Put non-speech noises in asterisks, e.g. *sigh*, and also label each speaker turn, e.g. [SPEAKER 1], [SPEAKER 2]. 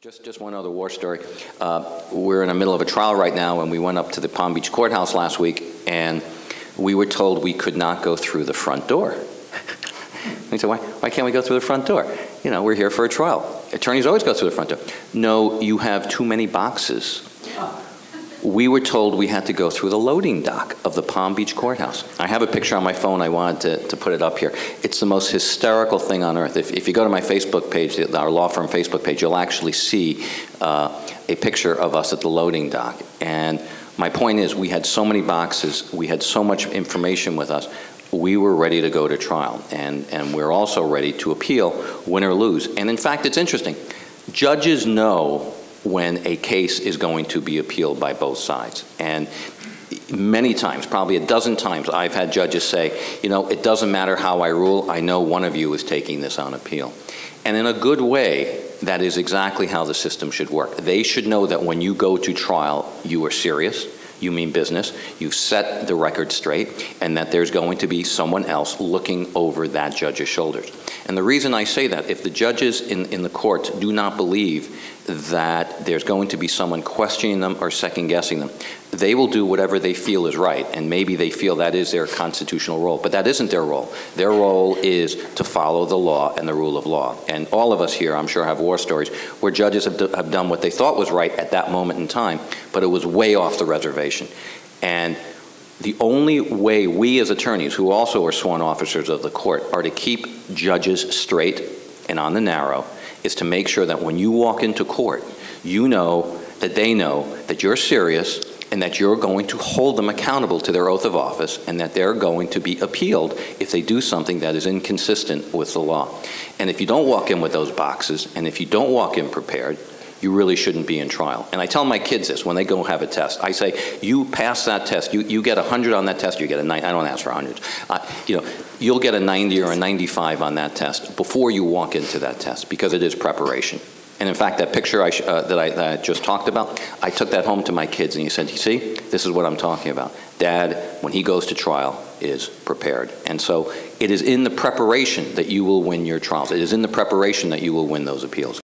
[SPEAKER 1] Just, just one other war story. Uh, We're in the middle of a trial right now, and we went up to the Palm Beach Courthouse last week, and we were told we could not go through the front door. *laughs* We said, why, why can't we go through the front door? You know, we're here for a trial. Attorneys always go through the front door. No, you have too many boxes. We were told we had to go through the loading dock of the Palm Beach Courthouse. I have a picture on my phone, I wanted to, to put it up here. It's the most hysterical thing on earth. If, if you go to my Facebook page, our law firm Facebook page, you'll actually see uh, a picture of us at the loading dock. And my point is, we had so many boxes, we had so much information with us, we were ready to go to trial. And, and we're also ready to appeal, win or lose. And in fact, it's interesting. Judges know when a case is going to be appealed by both sides. And many times, probably a dozen times, I've had judges say, you know, it doesn't matter how I rule, I know one of you is taking this on appeal. And in a good way, that is exactly how the system should work. They should know that when you go to trial, you are serious, you mean business, you've set the record straight, and that there's going to be someone else looking over that judge's shoulders. And the reason I say that, if the judges in, in the court do not believe that there's going to be someone questioning them or second guessing them, they will do whatever they feel is right, and maybe they feel that is their constitutional role, but that isn't their role. Their role is to follow the law and the rule of law. And all of us here, I'm sure, have war stories where judges have, have done what they thought was right at that moment in time, but it was way off the reservation. And the only way we as attorneys, who also are sworn officers of the court, are to keep judges straight and on the narrow is to make sure that when you walk into court, you know that they know that you're serious and that you're going to hold them accountable to their oath of office and that they're going to be appealed if they do something that is inconsistent with the law. And if you don't walk in with those boxes and if you don't walk in prepared, you really shouldn't be in trial. And I tell my kids this when they go have a test. I say, you pass that test, you, you get 100 on that test, you get a 9, I don't ask for hundreds. Uh, you know, you'll get a 90 or a 95 on that test before you walk into that test because it is preparation. And in fact, that picture I uh, that, I, that I just talked about, I took that home to my kids and he said, you see, this is what I'm talking about. Dad, when he goes to trial, is prepared. And so it is in the preparation that you will win your trials. It is in the preparation that you will win those appeals.